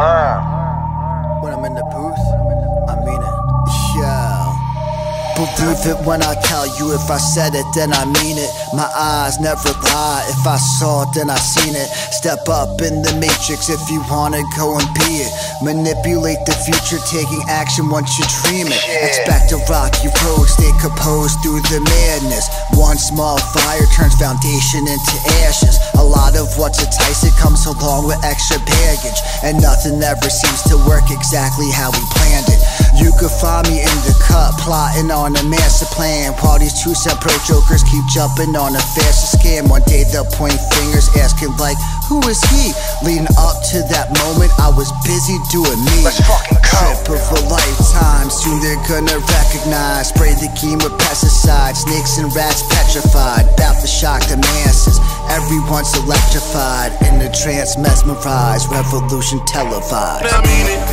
When Believe it when I tell you if I said it, then I mean it. My eyes never lie. If I saw it, then I seen it. Step up in the matrix if you wanna go and be it. Manipulate the future, taking action once you dream it. Expect a rocky road, stay composed through the madness. One small fire turns foundation into ashes. A lot of what's enticing comes along with extra baggage. And nothing ever seems to work exactly how we planned it. You could find me in the cut, plotting on a master plan. While these two separate jokers keep jumping on a faster scam. One day they'll point fingers, asking like, who is he? Leading up to that moment, I was busy doing me. Let's fucking go. Trip of a lifetime, soon they're gonna recognize. Spray the game with pesticides, snakes and rats petrified. About to shock the masses, everyone's electrified. In the trance, mesmerized, revolution televised. I mean it.